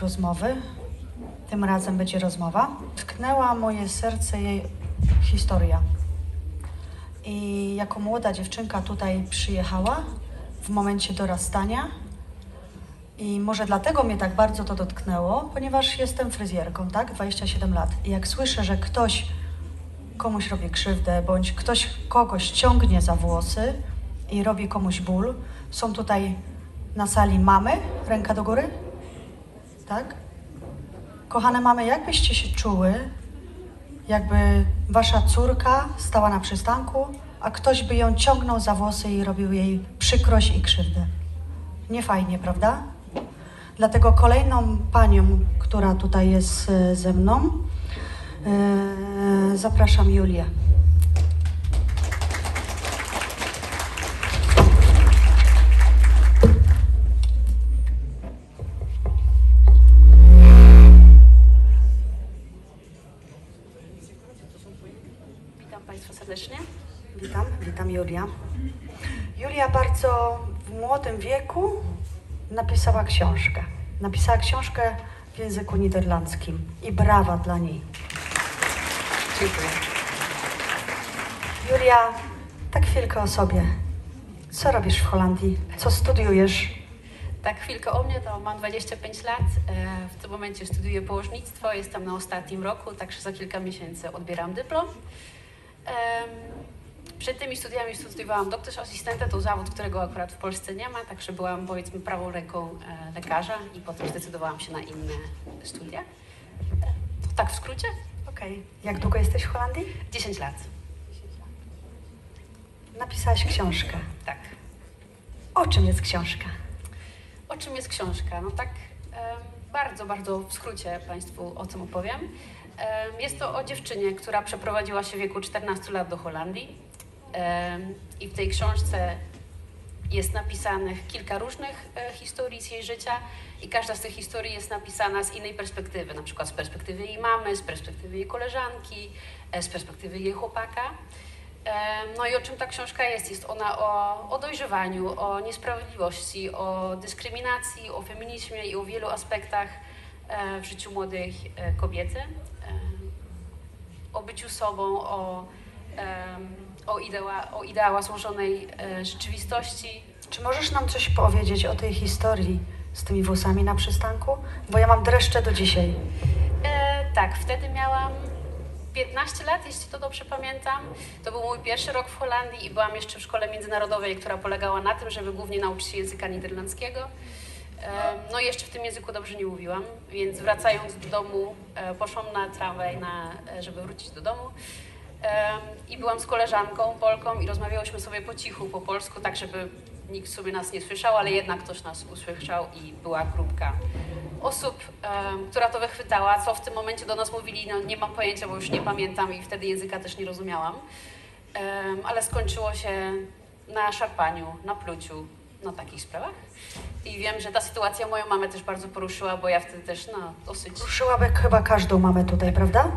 rozmowy. Tym razem będzie rozmowa. Tknęła moje serce jej historia. I jako młoda dziewczynka tutaj przyjechała w momencie dorastania. I może dlatego mnie tak bardzo to dotknęło, ponieważ jestem fryzjerką, tak? 27 lat. I jak słyszę, że ktoś komuś robi krzywdę, bądź ktoś kogoś ciągnie za włosy i robi komuś ból, są tutaj na sali mamy, ręka do góry, tak? Kochane mamy, jak byście się czuły, jakby wasza córka stała na przystanku, a ktoś by ją ciągnął za włosy i robił jej przykrość i krzywdę? Nie fajnie, prawda? Dlatego kolejną panią, która tutaj jest e, ze mną, e, zapraszam Julię. Julia bardzo w młodym wieku napisała książkę. Napisała książkę w języku niderlandzkim i brawa dla niej. Dziękuję. Julia, tak chwilkę o sobie. Co robisz w Holandii? Co studiujesz? Tak, chwilkę o mnie, to mam 25 lat. E, W tym momencie studiuję położnictwo, jestem na ostatnim roku, także za kilka miesięcy odbieram dyplom. Przed tymi studiami studiowałam doktorz asystenta, to zawód, którego akurat w Polsce nie ma, także byłam powiedzmy prawą ręką e, lekarza i potem zdecydowałam się na inne studia. E, To tak w skrócie, Okej. Jak długo jesteś w Holandii? 10 lat. Napisałaś książkę. Tak. O czym jest książka? O czym jest książka? No tak em, bardzo, bardzo w skrócie Państwu o tym opowiem. Em, Jest to o dziewczynie, która przeprowadziła się w wieku 14 lat do Holandii i w tej książce jest napisanych kilka różnych e, historii z jej życia i każda z tych historii jest napisana z innej perspektywy, na przykład z perspektywy jej mamy, z perspektywy jej koleżanki, e, z perspektywy jej chłopaka. No i o czym ta książka jest? Jest ona o, o dojrzewaniu, o niesprawiedliwości, o dyskryminacji, o feminizmie i o wielu aspektach e, w życiu młodej kobiety. O byciu sobą, o, o, idea, o ideała złożonej e, rzeczywistości. Czy możesz nam coś powiedzieć o tej historii z tymi włosami na przystanku? Bo ja mam dreszcze do dzisiaj. E, tak, wtedy miałam 15 lat, jeśli to dobrze pamiętam. To był mój pierwszy rok w Holandii i byłam jeszcze w szkole międzynarodowej, która polegała na tym, żeby głównie nauczyć się języka niderlandzkiego. E, no i jeszcze w tym języku dobrze nie mówiłam, więc wracając do domu e, poszłam na tramwaj, na, żeby wrócić do domu. I byłam z koleżanką Polką i rozmawiałyśmy sobie po cichu, po polsku, tak żeby nikt sobie nas nie słyszał, ale jednak ktoś nas usłyszał i była grupka osób, która to wychwytała, co w tym momencie do nas mówili, no nie mam pojęcia, bo już nie pamiętam i wtedy języka też nie rozumiałam. Ale skończyło się na szarpaniu, na pluciu, na takich sprawach. I wiem, że ta sytuacja moją mamę też bardzo poruszyła, bo ja wtedy też, no, dosyć... Ruszyłaby chyba każdą mamę tutaj, prawda?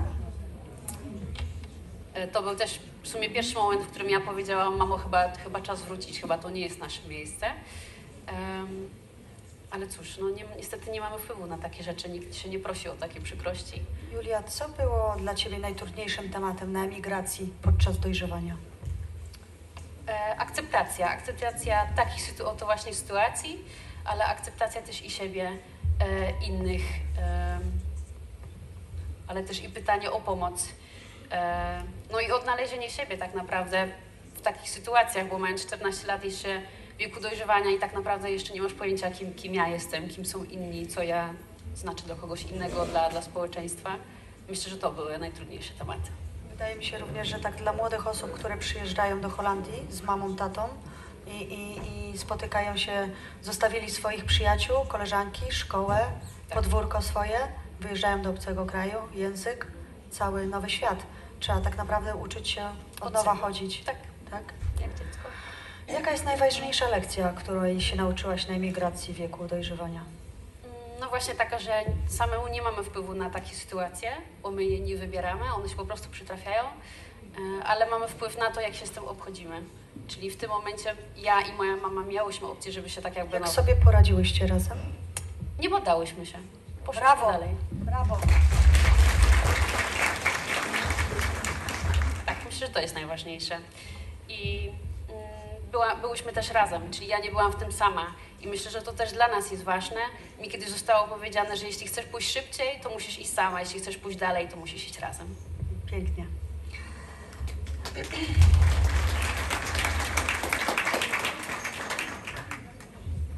E, To był też w sumie pierwszy moment, w którym ja powiedziałam, mamo, chyba, chyba czas wrócić, chyba to nie jest nasze miejsce. Em, ale cóż, no nie, niestety nie mamy wpływu na takie rzeczy, nikt się nie prosi o takie przykrości. Julia, co było dla Ciebie najtrudniejszym tematem na emigracji podczas dojrzewania? E, akceptacja, akceptacja takich sytu- oto właśnie sytuacji, ale akceptacja też i siebie, e, innych, em, ale też i pytanie o pomoc. No i odnalezienie siebie tak naprawdę w takich sytuacjach, bo mając 14 lat jeszcze w wieku dojrzewania i tak naprawdę jeszcze nie masz pojęcia, kim, kim ja jestem, kim są inni, co ja znaczę dla kogoś innego, dla, dla społeczeństwa. Myślę, że to były najtrudniejsze tematy. Wydaje mi się również, że tak dla młodych osób, które przyjeżdżają do Holandii z mamą, tatą i, i, i spotykają się, zostawili swoich przyjaciół, koleżanki, szkołę, Tak. podwórko swoje, wyjeżdżają do obcego kraju, język, cały nowy świat. Trzeba tak naprawdę uczyć się od nowa chodzić. Tak, tak? jak dziecko. Jaka jest najważniejsza lekcja, której się nauczyłaś na emigracji wieku dojrzewania? No właśnie taka, że samemu nie mamy wpływu na takie sytuacje, bo my je nie wybieramy, one się po prostu przytrafiają, e, ale mamy wpływ na to, jak się z tym obchodzimy. Czyli w tym momencie ja i moja mama miałyśmy opcję, żeby się tak jakby... Jak no, sobie poradziłyście razem? Nie poddałyśmy się. poszliśmy Brawo. dalej. Brawo. Myślę, że to jest najważniejsze. I mm, była, byłyśmy też razem, czyli ja nie byłam w tym sama. I myślę, że to też dla nas jest ważne. Mi kiedyś zostało powiedziane, że jeśli chcesz pójść szybciej, to musisz iść sama, jeśli chcesz pójść dalej, to musisz iść razem. Pięknie.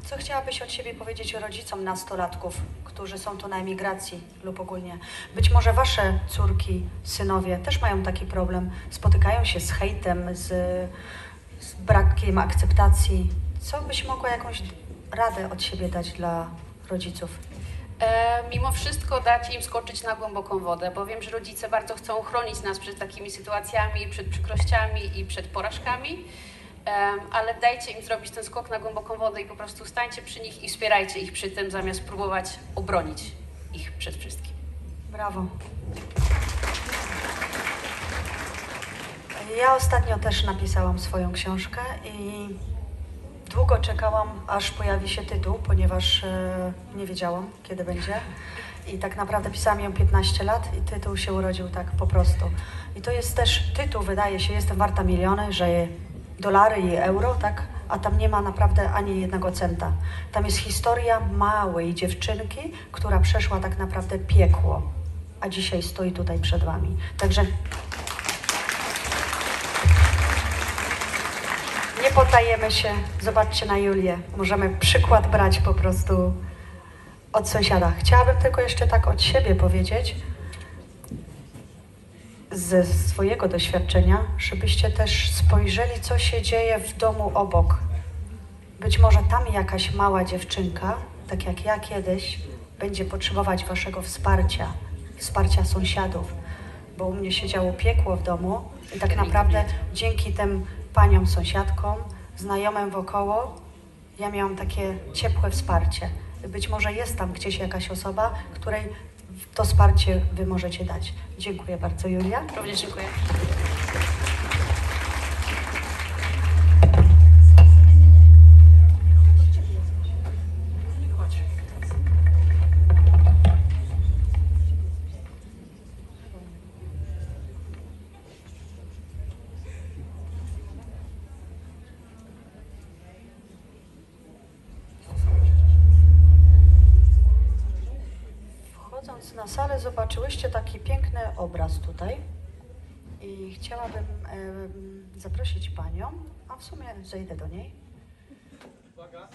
Co chciałabyś od siebie powiedzieć rodzicom nastolatków, którzy są tu na emigracji lub ogólnie? Być może wasze córki, synowie też mają taki problem, spotykają się z hejtem, z, z brakiem akceptacji. Co byś mogła jakąś radę od siebie dać dla rodziców? E, mimo wszystko dać im skoczyć na głęboką wodę, bo wiem, że rodzice bardzo chcą chronić nas przed takimi sytuacjami, przed przykrościami i przed porażkami, ale dajcie im zrobić ten skok na głęboką wodę i po prostu stańcie przy nich i wspierajcie ich przy tym, zamiast próbować obronić ich przed wszystkim. Brawo. Ja ostatnio też napisałam swoją książkę i długo czekałam, aż pojawi się tytuł, ponieważ e, nie wiedziałam, kiedy będzie. I tak naprawdę pisałam ją 15 lat i tytuł się urodził tak po prostu. I to jest też tytuł, wydaje się, jestem warta miliony, że dolary i euro, tak? A tam nie ma naprawdę ani jednego centa. Tam jest historia małej dziewczynki, która przeszła tak naprawdę piekło, a dzisiaj stoi tutaj przed Wami. Także nie potajemy się. Zobaczcie na Julię. Możemy przykład brać po prostu od sąsiada. Chciałabym tylko jeszcze tak od siebie powiedzieć, ze swojego doświadczenia, żebyście też spojrzeli, co się dzieje w domu obok. Być może tam jakaś mała dziewczynka, tak jak ja kiedyś, będzie potrzebować waszego wsparcia, wsparcia sąsiadów, bo u mnie się działo piekło w domu i tak naprawdę dzięki tym paniom sąsiadkom, znajomym wokoło, ja miałam takie ciepłe wsparcie. Być może jest tam gdzieś jakaś osoba, której to wsparcie wy możecie dać. Dziękuję bardzo, Julia. Również dziękuję. Na salę, zobaczyłyście taki piękny obraz tutaj. I chciałabym em, zaprosić panią, a w sumie zejdę do niej. Uwaga,